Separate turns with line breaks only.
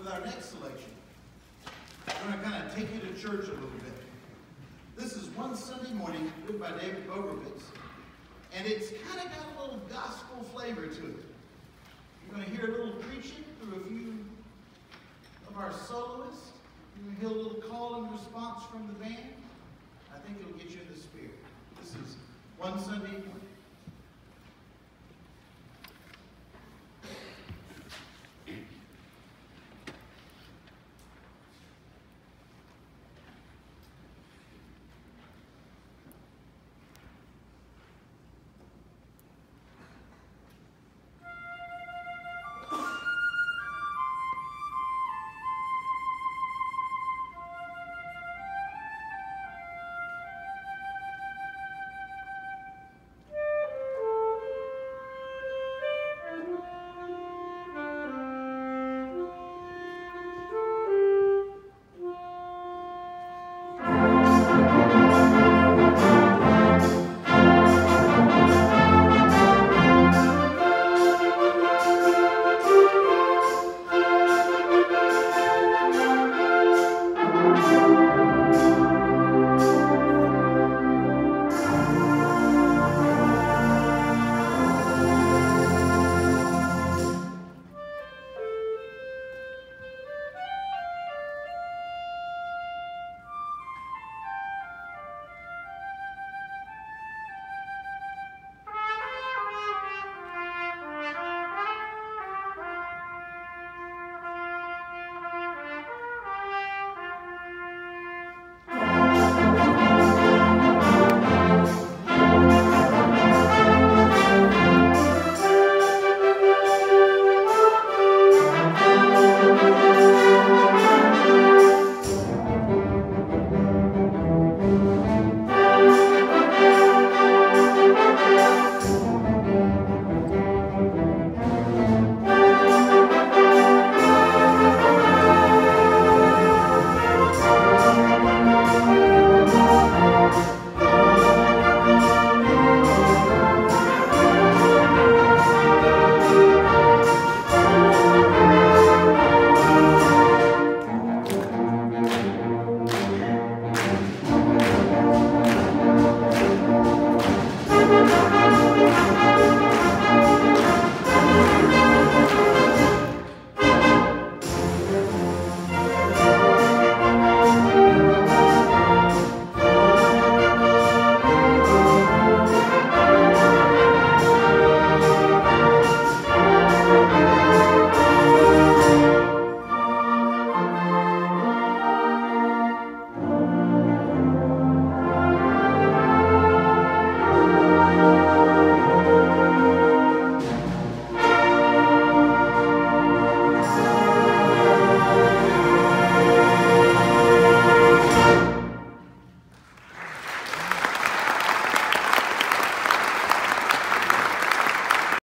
with our next selection. We're going to kind of take you to church a little bit. This is one Sunday morning written by David Bobrowitz, and it's kind of got a little gospel flavor to it. You're going to hear a little preaching through a few of our soloists. You're going to hear a little call and response from the band. I think it'll get you in the spirit. This is one Sunday